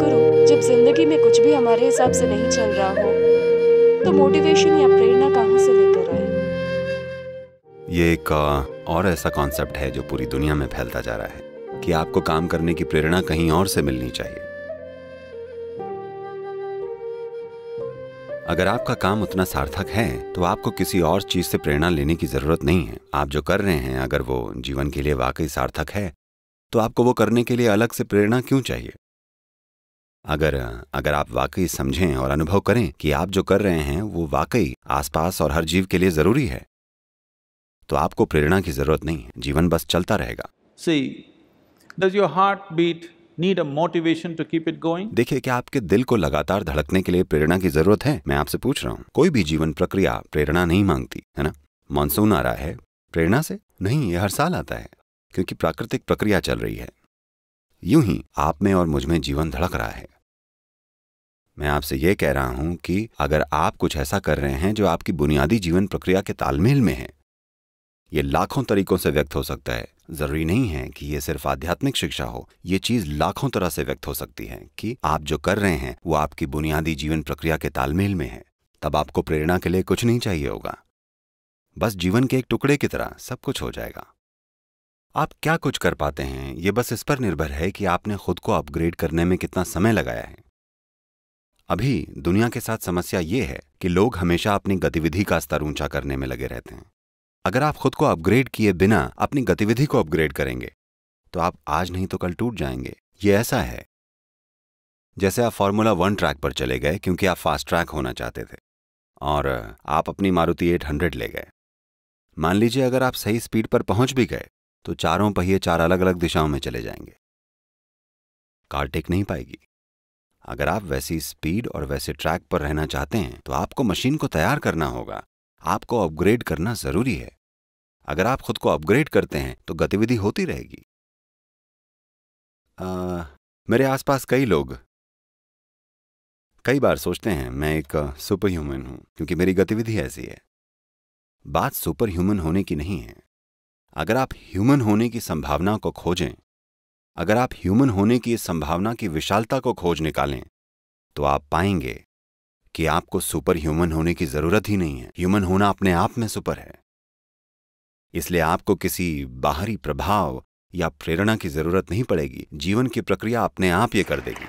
लो जब ज़िंदगी में कुछ भी हमारे हिसाब से नहीं चल रहा हो तो मोटिवेशन या प्रेरणा कहाँ से लेकर आए? ये एक और ऐसा कॉन्सेप्ट है जो पूरी दुनिया में फैलता जा रहा है, कि आपको काम करने की प्रेरणा कहीं और से मिलनी चाहिए। अगर आपका काम उतना सार्थक है तो आपको किसी और चीज़ से प्रेरणा लेने की ज़रूरत नहीं है। आप जो कर रहे हैं, अगर वो जीवन के लिए वाकई सार्थक है तो आपको वो करने के लिए अलग से प्रेरणा क्यों चाहिए? अगर अगर आप वाकई समझें और अनुभव करें कि आप जो कर रहे हैं वो वाकई आसपास और हर जीव के लिए ज़रूरी है तो आपको प्रेरणा की ज़रूरत नहीं है। जीवन बस चलता रहेगा। See, does your heart beat need a motivation to keep it going? देखिए क्या आपके दिल को लगातार धड़कने के लिए प्रेरणा की ज़रूरत है? मैं आपसे पूछ रहा हूँ। कोई भी जीवन प्रक्रिया प्रेरणा नहीं मांगती है ना? मानसून आ रहा है। प्रेरणा से नहीं ये हर साल आता है क्योंकि प्राकृतिक प्रक्रिया चल रही है। यूँ ही आप में और मुझमें जीवन धड़क रहा है। मैं आपसे यह कह रहा हूँ कि अगर आप कुछ ऐसा कर रहे हैं जो आपकी बुनियादी जीवन प्रक्रिया के तालमेल में है, ये लाखों तरीकों से व्यक्त हो सकता है। ज़रूरी नहीं है कि ये सिर्फ़ आध्यात्मिक शिक्षा हो, ये चीज़ लाखों तरह से व्यक्त हो सकती है कि आप जो कर रहे हैं, वो आपकी बुनियादी जीवन प्रक्रिया के तालमेल में है। तब आपको प्रेरणा के लिए कुछ नहीं चाहिए होगा। बस जीवन के एक टुकड़े की तरह सब कुछ हो जाएगा। आप क्या कुछ कर पाते हैं, ये बस इस पर निर्भर है कि आपने खुद को अपग्रेड करने में कितना समय लगाया है। अभी दुनिया के साथ समस्या ये है कि लोग हमेशा अपनी गतिविधि का स्तर ऊँचा करने में लगे रहते हैं। अगर आप खुद को अपग्रेड किए बिना अपनी गतिविधि को अपग्रेड करेंगे तो आप आज नहीं तो कल टूट जाएँगे। ये ऐसा है। जैसे आप फॉर्मूला वन ट्रैक पर चले गए क्योंकि आप फास्ट ट्रैक होना चाहते थे और आप अपनी मारुति 800 ले गए। मान लीजिए अगर आप सही स्पीड पर पहुँच भी गए तो चारों पहिए चार अलग अलग दिशाओं में चले जाएँगे। कार टेक नहीं पाएगी। अगर आप वैसी स्पीड और वैसे ट्रैक पर रहना चाहते हैं तो आपको मशीन को तैयार करना होगा। आपको अपग्रेड करना ज़रूरी है। अगर आप खुद को अपग्रेड करते हैं तो गतिविधि होती रहेगी। आ, मेरे आसपास कई लोग कई बार सोचते हैं मैं एक सुपर ह्यूमन हूँ क्योंकि मेरी गतिविधि ऐसी है। बात सुपर ह्यूमन होने की नहीं है। अगर आप ह्यूमन होने की संभावना को खोजें अगर आप ह्यूमन होने की इस संभावना की विशालता को खोज निकालें तो आप पाएँगे कि आपको सुपर ह्यूमन होने की ज़रूरत ही नहीं है। ह्यूमन होना अपने आप में सुपर है। इसलिए आपको किसी बाहरी प्रभाव या प्रेरणा की ज़रूरत नहीं पड़ेगी। जीवन की प्रक्रिया अपने आप ये कर देगी।